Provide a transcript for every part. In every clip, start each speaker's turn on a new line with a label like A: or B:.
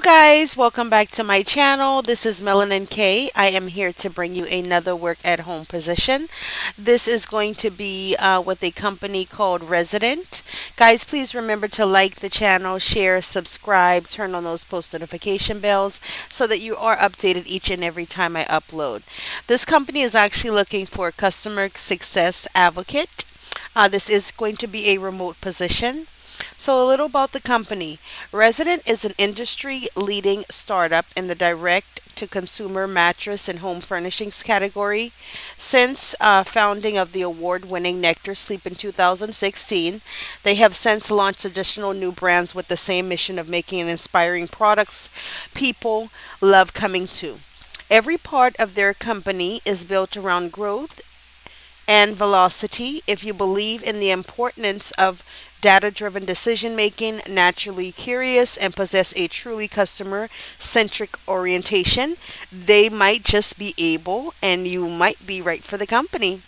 A: Hello guys, welcome back to my channel. This is Melanin Kay. I am here to bring you another work at home position. This is going to be uh, with a company called Resident. Guys, please remember to like the channel, share, subscribe, turn on those post notification bells so that you are updated each and every time I upload. This company is actually looking for a customer success advocate. Uh, this is going to be a remote position. So, a little about the company. Resident is an industry leading startup in the direct to consumer mattress and home furnishings category. Since uh, founding of the award winning Nectar Sleep in 2016, they have since launched additional new brands with the same mission of making and inspiring products people love coming to. Every part of their company is built around growth and velocity. If you believe in the importance of data driven decision making, naturally curious, and possess a truly customer centric orientation, they might just be able and you might be right for the company.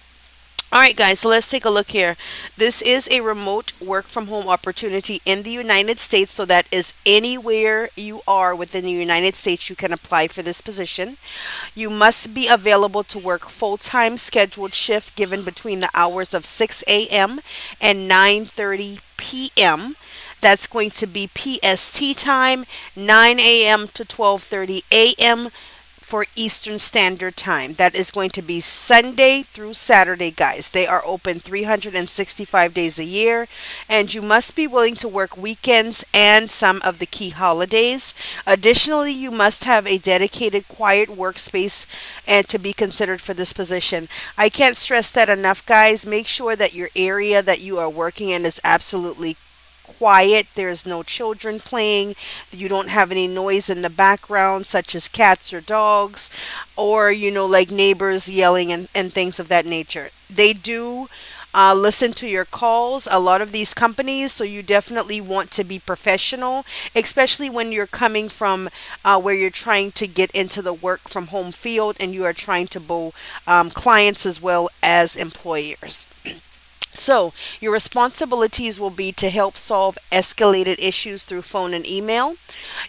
A: All right, guys, so let's take a look here. This is a remote work from home opportunity in the United States. So that is anywhere you are within the United States, you can apply for this position. You must be available to work full time scheduled shift given between the hours of 6 a.m. and 9:30 p.m. That's going to be PST time, 9 a.m. to 12:30 a.m for Eastern Standard Time. That is going to be Sunday through Saturday, guys. They are open 365 days a year, and you must be willing to work weekends and some of the key holidays. Additionally, you must have a dedicated quiet workspace and to be considered for this position. I can't stress that enough, guys. Make sure that your area that you are working in is absolutely quiet, there's no children playing, you don't have any noise in the background, such as cats or dogs, or, you know, like neighbors yelling and, and things of that nature. They do uh, listen to your calls, a lot of these companies, so you definitely want to be professional, especially when you're coming from uh, where you're trying to get into the work from home field and you are trying to bow um, clients as well as employers. So, your responsibilities will be to help solve escalated issues through phone and email.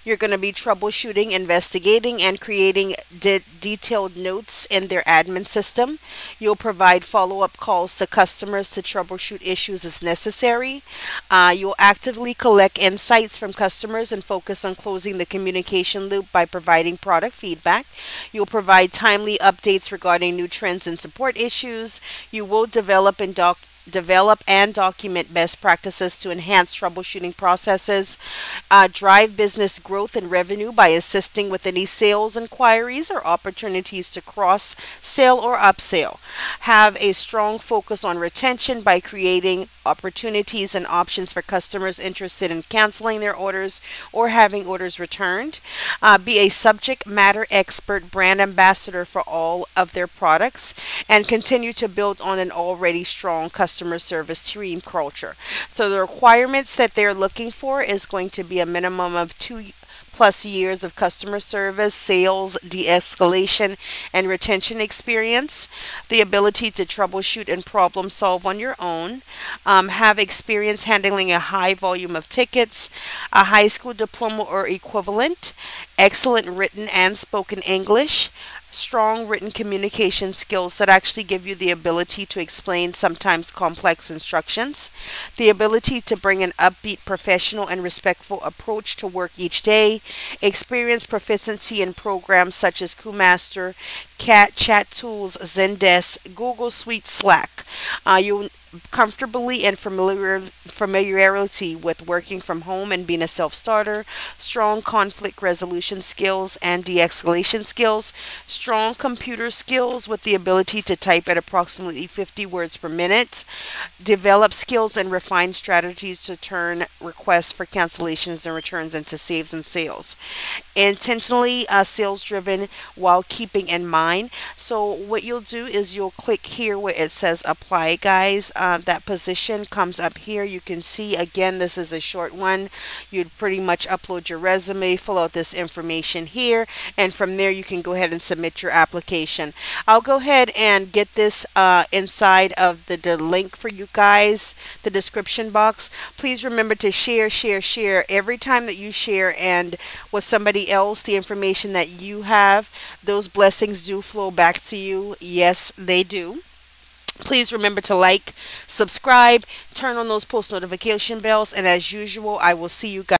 A: You're going to be troubleshooting, investigating, and creating de detailed notes in their admin system. You'll provide follow up calls to customers to troubleshoot issues as necessary. Uh, you'll actively collect insights from customers and focus on closing the communication loop by providing product feedback. You'll provide timely updates regarding new trends and support issues. You will develop and document develop and document best practices to enhance troubleshooting processes, uh, drive business growth and revenue by assisting with any sales inquiries or opportunities to cross sell or upsell, have a strong focus on retention by creating opportunities and options for customers interested in canceling their orders or having orders returned, uh, be a subject matter expert brand ambassador for all of their products, and continue to build on an already strong customer service team culture. So the requirements that they're looking for is going to be a minimum of two plus years of customer service, sales, de escalation, and retention experience, the ability to troubleshoot and problem solve on your own, um, have experience handling a high volume of tickets, a high school diploma or equivalent, excellent written and spoken English, strong written communication skills that actually give you the ability to explain sometimes complex instructions, the ability to bring an upbeat, professional, and respectful approach to work each day, experience proficiency in programs such as KubeMaster, Cat Chat Tools, Zendesk, Google Suite, Slack. Uh, you comfortably and familiar familiarity with working from home and being a self-starter, strong conflict resolution skills and de-escalation skills, strong computer skills with the ability to type at approximately 50 words per minute, develop skills and refine strategies to turn requests for cancellations and returns into saves and sales. Intentionally uh, sales driven while keeping in mind. So what you'll do is you'll click here where it says apply guys uh, that position comes up here. You can see again, this is a short one. You'd pretty much upload your resume, fill out this information here, and from there you can go ahead and submit your application. I'll go ahead and get this uh, inside of the, the link for you guys, the description box. Please remember to share, share, share every time that you share and with somebody else the information that you have. Those blessings do flow back to you. Yes, they do. Please remember to like, subscribe, turn on those post notification bells, and as usual, I will see you guys.